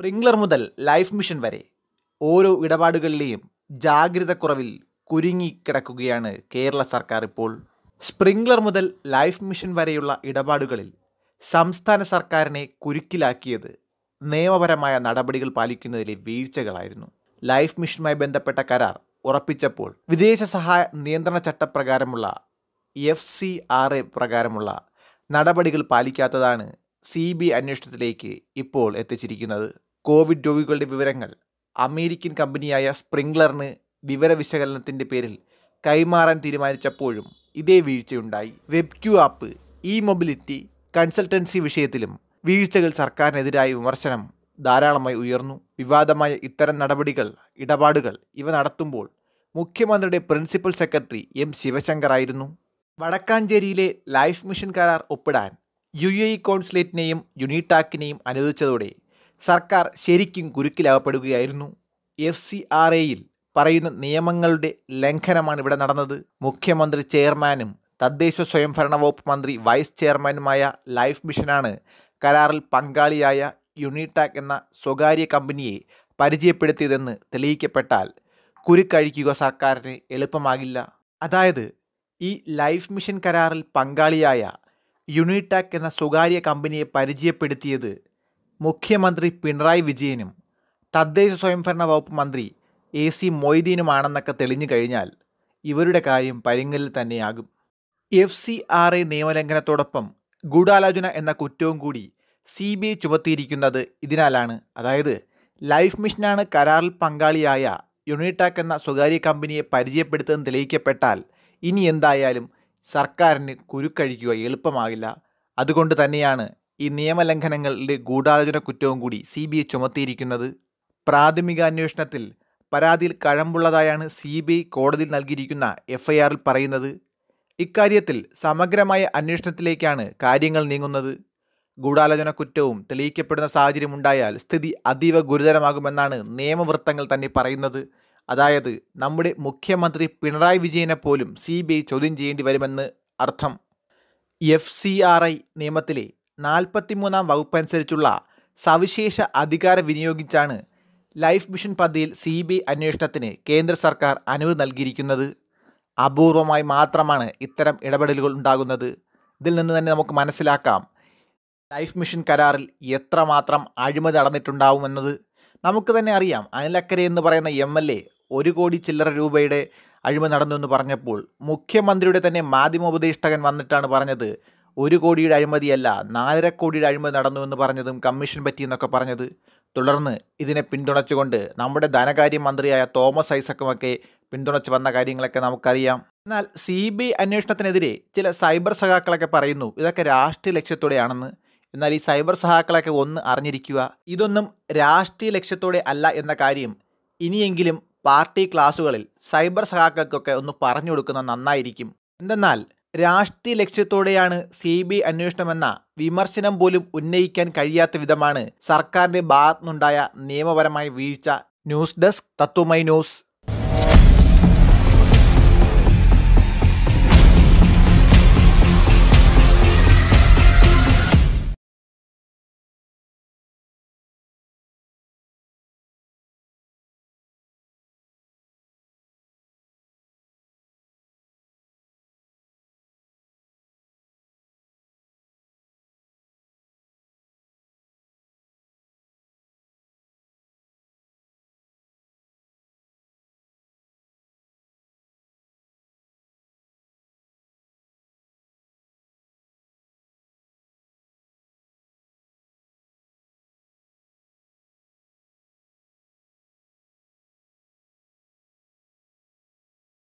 Sprinkler മുതൽ life mission വരെ ഓരോ ഇടപാടുകളിലെയും ജാഗ്രത ജാഗ്രതക്കുറവിൽ കുരുങ്ങിക്കിടക്കുകയാണ് കേരള സർക്കാർ ഇപ്പോൾ. സ്പ്രിംഗ്ലർ മുതൽ ലൈഫ് മിഷൻ വരെയുള്ള ഇടപാടുകളിൽ സംസ്ഥാന സർക്കാരിനെ കുരുക്കിലാക്കിയത് നിയമപരമായ നടപടികൾ പാലിക്കുന്നതിലെ വീഴ്ചകളായിരുന്നു. ലൈഫ് മിഷനുമായി ബന്ധപ്പെട്ട കരാർ ഉറപ്പിച്ചപ്പോൾ വിദേശ സഹായ നിയന്ത്രണ ചട്ടപ്രകാരമുള്ള എഫ് സി ആർ എ പ്രകാരമുള്ള നടപടികൾ പാലിക്കാത്തതാണ് സി ബി അന്വേഷണത്തിലേക്ക് ഇപ്പോൾ എത്തിച്ചിരിക്കുന്നത്. കോവിഡ് രോഗികളുടെ വിവരങ്ങൾ. അമേരിക്കൻ കമ്പനിയായ സ്പ്രിംഗ്ലറിന് വിവര വിശകലനത്തിന്റെ പേരിൽ കൈമാറാൻ തീരുമാനിച്ചപ്പോഴും ഇതേ വീഴ്ചയുണ്ടായി. Web Q app e mobility consultancy വിഷയത്തിലും വീഴ്ചകൾ സർക്കാരിനെതിരായ വിമർശനം ധാരാളമായി ഉയർന്നു. വിവാദമായ ഇത്തരം നടപടികൾ ഇടപാടുകൾ ഇവ നടത്തുമ്പോൾ മുഖ്യമന്ത്രിയുടെ പ്രിൻസിപ്പൽ സെക്രട്ടറി എം ശിവശങ്കർ ആയിരുന്നു. വടക്കാഞ്ചേരിയിലെ ലൈഫ് മിഷൻ കരാർ ഒപ്പിടാൻ യു എ ഇ കോൺസുലേറ്റിനെയും യുണിടാക്കിനെയും അനുവദിച്ചതോടെ സർക്കാർ ശരിക്കും കുരുക്കിലാകപ്പെടുകയായിരുന്നു എഫ് സി ആർ എയിൽ പറയുന്ന നിയമങ്ങളുടെ ലംഘനമാണ് ഇവിടെ നടന്നത്. മുഖ്യമന്ത്രി ചെയർമാനും തദ്ദേശ സ്വയംഭരണ വകുപ്പ് മന്ത്രി വൈസ് ചെയർമാനുമായ ലൈഫ് മിഷനാണ് കരാറിൽ പങ്കാളിയായ യുണിടാക് എന്ന സ്വകാര്യ കമ്പനിയെ പരിചയപ്പെടുത്തിയതെന്ന് തെളിയിക്കപ്പെട്ടാൽ കുരുക്കഴിക്കുക സർക്കാരിന് എളുപ്പമാകില്ല. അതായത് ഈ ലൈഫ് മിഷൻ കരാറിൽ പങ്കാളിയായ യുണിടാക് എന്ന സ്വകാര്യ കമ്പനിയെ പരിചയപ്പെടുത്തിയത് മുഖ്യമന്ത്രി പിണറായി വിജയനും തദ്ദേശ സ്വയംഭരണ വകുപ്പ് മന്ത്രി എ സി മൊയ്തീനുമാണെന്നൊക്കെ തെളിഞ്ഞു കഴിഞ്ഞാൽ ഇവരുടെ കാര്യം പരിങ്ങലിൽ തന്നെയാകും. എഫ് സി ആർ എ നിയമലംഘനത്തോടൊപ്പം ഗൂഢാലോചന എന്ന കുറ്റവും കൂടി സി ബി ഐ ചുമത്തിയിരിക്കുന്നത് ഇതിനാലാണ്. അതായത് ലൈഫ് മിഷനാണ് കരാറിൽ പങ്കാളിയായ യുണിടാക് എന്ന സ്വകാര്യ കമ്പനിയെ പരിചയപ്പെടുത്തുന്നത് തെളിയിക്കപ്പെട്ടാൽ ഇനി എന്തായാലും സർക്കാരിന് കുരുക്കഴിക്കുക എളുപ്പമാകില്ല. അതുകൊണ്ട് തന്നെയാണ് ഈ നിയമലംഘനങ്ങളുടെ ഗൂഢാലോചന കുറ്റവും കൂടി സി ബി ഐ ചുമത്തിയിരിക്കുന്നത് പ്രാഥമിക അന്വേഷണത്തിൽ പരാതിയിൽ കഴമ്പുള്ളതായാണ് സി ബി ഐ കോടതിയിൽ നൽകിയിരിക്കുന്ന എഫ്ഐആറിൽ പറയുന്നത്. ഇക്കാര്യത്തിൽ സമഗ്രമായ അന്വേഷണത്തിലേക്കാണ് കാര്യങ്ങൾ നീങ്ങുന്നത്. ഗൂഢാലോചന കുറ്റവും തെളിയിക്കപ്പെടുന്ന സാഹചര്യമുണ്ടായാൽ സ്ഥിതി അതീവ ഗുരുതരമാകുമെന്നാണ് നിയമവൃത്തങ്ങൾ തന്നെ പറയുന്നത്. അതായത് നമ്മുടെ മുഖ്യമന്ത്രി പിണറായി വിജയനെ പോലും സി ബി ഐ ചോദ്യം ചെയ്യേണ്ടി വരുമെന്ന് അർത്ഥം. എഫ് സി ആർ ഐ നിയമത്തിലെ നാൽപ്പത്തിമൂന്നാം വകുപ്പ് അനുസരിച്ചുള്ള സവിശേഷ അധികാരം വിനിയോഗിച്ചാണ് ലൈഫ് മിഷൻ പദ്ധതിയിൽ സി ബി ഐ അന്വേഷണത്തിന് കേന്ദ്ര സർക്കാർ അനുമതി നൽകിയിരിക്കുന്നത്. അപൂർവമായി മാത്രമാണ് ഇത്തരം ഇടപെടലുകൾ ഉണ്ടാകുന്നത്. ഇതിൽ നിന്ന് തന്നെ നമുക്ക് മനസ്സിലാക്കാം ലൈഫ് മിഷൻ കരാറിൽ എത്രമാത്രം അഴിമതി നടന്നിട്ടുണ്ടാവുമെന്നത്. നമുക്ക് തന്നെ അറിയാം അനിലക്കരെ എന്ന് പറയുന്ന എം എൽ എ ഒരു കോടി ചില്ലറ രൂപയുടെ അഴിമതി നടന്നു എന്ന് പറഞ്ഞപ്പോൾ മുഖ്യമന്ത്രിയുടെ തന്നെ മാധ്യമോപദേഷ്ടകൻ വന്നിട്ടാണ് പറഞ്ഞത് ഒരു കോടിയുടെ അഴിമതിയല്ല നാലര കോടിയുടെ അഴിമതി നടന്നു എന്ന് പറഞ്ഞതും കമ്മീഷൻ പറ്റിയെന്നൊക്കെ പറഞ്ഞത്. തുടർന്ന് ഇതിനെ പിന്തുണച്ചുകൊണ്ട് നമ്മുടെ ധനകാര്യ മന്ത്രിയായ തോമസ് ഐസക്കുമൊക്കെ പിന്തുണച്ച് വന്ന കാര്യങ്ങളൊക്കെ നമുക്കറിയാം. എന്നാൽ സി ബി ഐ അന്വേഷണത്തിനെതിരെ ചില സൈബർ സഖാക്കളൊക്കെ പറയുന്നു ഇതൊക്കെ രാഷ്ട്രീയ ലക്ഷ്യത്തോടെയാണെന്ന്. എന്നാൽ ഈ സൈബർ സഹാക്കളൊക്കെ ഒന്ന് അറിഞ്ഞിരിക്കുക ഇതൊന്നും രാഷ്ട്രീയ ലക്ഷ്യത്തോടെ അല്ല എന്ന കാര്യം ഇനിയെങ്കിലും പാർട്ടി ക്ലാസുകളിൽ സൈബർ സഹാക്കൾക്കൊക്കെ ഒന്ന് പറഞ്ഞു കൊടുക്കുന്നത് നന്നായിരിക്കും. എന്തെന്നാൽ രാഷ്ട്രീയ ലക്ഷ്യത്തോടെയാണ് സി ബി അന്വേഷണമെന്ന വിമർശനം പോലും ഉന്നയിക്കാൻ കഴിയാത്ത വിധമാണ് സർക്കാരിന്റെ ഭാഗത്തുനിന്നുണ്ടായ നിയമപരമായ വീഴ്ച. News desk Tatwamayi news.